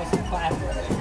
was in class